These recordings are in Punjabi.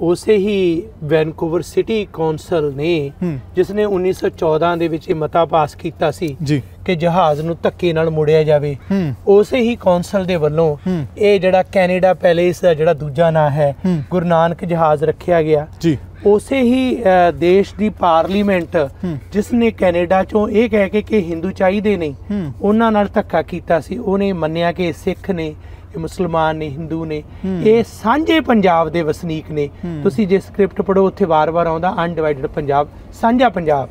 ਉਸੇ ਹੀ ਵੈਨਕੂਵਰ ਸਿਟੀ ਕੌਂਸਲ ਨੇ। ਜਿਸ ਨੇ 1914 ਦੇ ਵਿੱਚ ਇਹ ਮਤਾ ਪਾਸ ਕੀਤਾ ਸੀ ਜੀ ਕਿ ਜਹਾਜ਼ ਨੂੰ ਧੱਕੇ ਨਾਲ ਮੁੜਿਆ ਜਾਵੇ ਉਸੇ ਹੀ ਕੌਂਸਲ ਦੇ ਵੱਲੋਂ। ਇਹ ਜਿਹੜਾ ਕੈਨੇਡਾ ਪੈਲੇਸ ਦਾ ਜਿਹੜਾ ਦੂਜਾ ਨਾਂ ਹੈ। ਗੁਰੂ ਨਾਨਕ ਜਹਾਜ਼ ਰੱਖਿਆ ਗਿਆ ਜੀ ਉਸੇ ਹੀ ਦੇਸ਼ ਦੀ ਪਾਰਲੀਮੈਂਟ। ਜਿਸ ਨੇ ਕੈਨੇਡਾ ਚੋਂ ਇਹ ਕਹਿ ਕੇ ਕਿ ਹਿੰਦੂ ਚਾਹੀਦੇ ਨਹੀਂ। ਉਹਨਾਂ ਨਾਲ ਧੱਕਾ ਕੀਤਾ ਸੀ ਉਹਨੇ ਮੰਨਿਆ ਕਿ ਸਿੱਖ ਨੇ ਮੁਸਲਮਾਨ ਨੇ ਹਿੰਦੂ ਨੇ। ਇਹ ਸਾਂਝੇ ਪੰਜਾਬ ਦੇ ਵਸਨੀਕ ਨੇ। ਤੁਸੀਂ ਜੇ ਸਕ੍ਰਿਪਟ ਪੜੋ ਉੱਥੇ ਵਾਰ-ਵਾਰ ਆਉਂਦਾ ਅਨਡਿਵਾਈਡਡ ਪੰਜਾਬ ਸਾਂਝਾ ਪੰਜਾਬ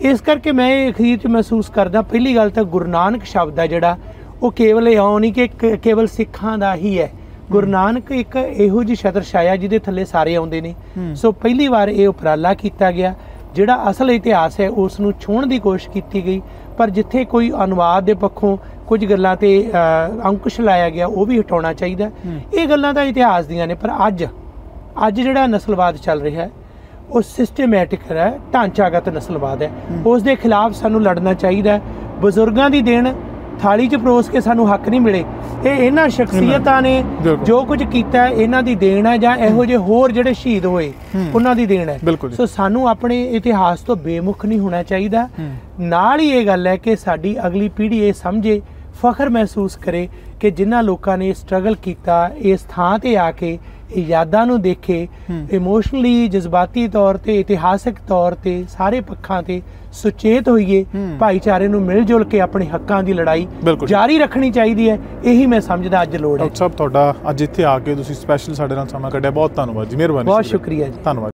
ਇਸ ਕਰਕੇ ਮੈਂ ਇਹ ਅਖੀਰ ਚ ਮਹਿਸੂਸ ਕਰਦਾ ਪਹਿਲੀ ਗੱਲ ਤਾਂ ਗੁਰੂ ਨਾਨਕ ਸ਼ਬਦ ਹੈ ਜਿਹੜਾ ਉਹ ਕੇਵਲ ਇਹ ਆਉ ਨਹੀਂ ਕਿ ਕੇਵਲ ਸਿੱਖਾਂ ਦਾ ਹੀ ਹੈ। ਗੁਰੂ ਨਾਨਕ ਇੱਕ ਇਹੋ ਜਿਹੀ ਛਤਰ ਛਾਇਆ ਜਿਹਦੇ ਥੱਲੇ ਸਾਰੇ ਆਉਂਦੇ ਨੇ। ਸੋ ਪਹਿਲੀ ਵਾਰ ਇਹ ਉਪਰਾਲਾ ਕੀਤਾ ਗਿਆ ਜਿਹੜਾ ਅਸਲ ਇਤਿਹਾਸ ਹੈ ਉਸ ਨੂੰ ਛੋਹਣ ਦੀ ਕੋਸ਼ਿਸ਼ ਕੀਤੀ ਗਈ। ਪਰ ਜਿੱਥੇ ਕੋਈ ਅਨੁਵਾਦ ਦੇ ਪੱਖੋਂ ਕੁਝ ਗੱਲਾਂ ਤੇ ਅੰਕੁਸ਼ ਲਾਇਆ ਗਿਆ ਉਹ ਵੀ ਹਟਾਉਣਾ ਚਾਹੀਦਾ। ਇਹ ਗੱਲਾਂ ਤਾਂ ਇਤਿਹਾਸ ਦੀਆਂ ਨੇ ਪਰ ਅੱਜ ਅੱਜ ਜਿਹੜਾ ਨਸਲਵਾਦ ਚੱਲ ਰਿਹਾ ਹੈ ਉਹ ਸਿਸਟੇਮੈਟਿਕ ਹੈ ਢਾਂਚਾਗਤ ਨਸਲਵਾਦ ਹੈ ਉਸ ਦੇ ਖਿਲਾਫ ਸਾਨੂੰ ਲੜਨਾ ਚਾਹੀਦਾ ਹੈ ਬਜ਼ੁਰਗਾਂ ਦੀ ਦੇਣ ਥਾਲੀ 'ਚ ਪਰੋਸ ਕੇ ਸਾਨੂੰ ਹੱਕ ਨਹੀਂ ਮਿਲੇ ਇਹ ਇਹਨਾਂ ਸ਼ਖਸੀਅਤਾਂ ਨੇ। ਜੋ ਕੁਝ ਕੀਤਾ ਇਹਨਾਂ ਦੀ ਦੇਣ ਹੈ ਜਾਂ ਇਹੋ ਜਿਹੇ ਹੋਰ ਜਿਹੜੇ ਸ਼ਹੀਦ ਹੋਏ। ਉਹਨਾਂ ਦੀ ਦੇਣ ਹੈ। ਸੋ ਸਾਨੂੰ ਆਪਣੇ ਇਤਿਹਾਸ ਤੋਂ ਬੇਮੁਖ ਨਹੀਂ ਹੋਣਾ ਚਾਹੀਦਾ। ਨਾਲ ਹੀ ਇਹ ਗੱਲ ਹੈ ਕਿ ਸਾਡੀ ਅਗਲੀ ਪੀੜ੍ਹੀ ਇਹ ਸਮਝੇ ਫਖਰ ਮਹਿਸੂਸ ਕਰੇ ਕਿ ਜਿਨ੍ਹਾਂ ਲੋਕਾਂ ਨੇ ਸਟਰਗਲ ਕੀਤਾ ਇਸ ਥਾਂ ਤੇ ਆ ਕੇ ਇਹ ਯਾਦਾਂ ਨੂੰ ਦੇਖੇ। ਇਮੋਸ਼ਨਲੀ ਜਜ਼ਬਾਤੀ ਤੌਰ ਤੇ ਇਤਿਹਾਸਕ ਤੌਰ ਤੇ ਸਾਰੇ ਪੱਖਾਂ ਤੇ ਸੁਚੇਤ ਹੋਈਏ। ਭਾਈਚਾਰੇ ਨੂੰ ਮਿਲ ਜੁਲ ਕੇ ਆਪਣੇ ਹੱਕਾਂ ਦੀ ਲੜਾਈ। ਜਾਰੀ ਰੱਖਣੀ ਚਾਹੀਦੀ ਹੈ ਇਹੀ ਮੈਂ ਸਮਝਦਾ ਅੱਜ ਲੋੜ ਹੈ ਡਾਕਟਰ ਸਾਹਿਬ ਤੁਹਾਡਾ ਅੱਜ ਇੱਥੇ ਆ ਕੇ ਤੁਸੀਂ ਸਪੈਸ਼ਲ ਸਾਡੇ ਨਾਲ ਸਮਾਂ ਕੱਢਿਆ ਬਹੁਤ ਧੰਨਵਾਦ ਜੀ ਮਿਹਰਬਾਨੀ ਬਹੁਤ। ਸ਼ੁਕਰੀਆ ਜੀ ਧੰਨਵਾਦ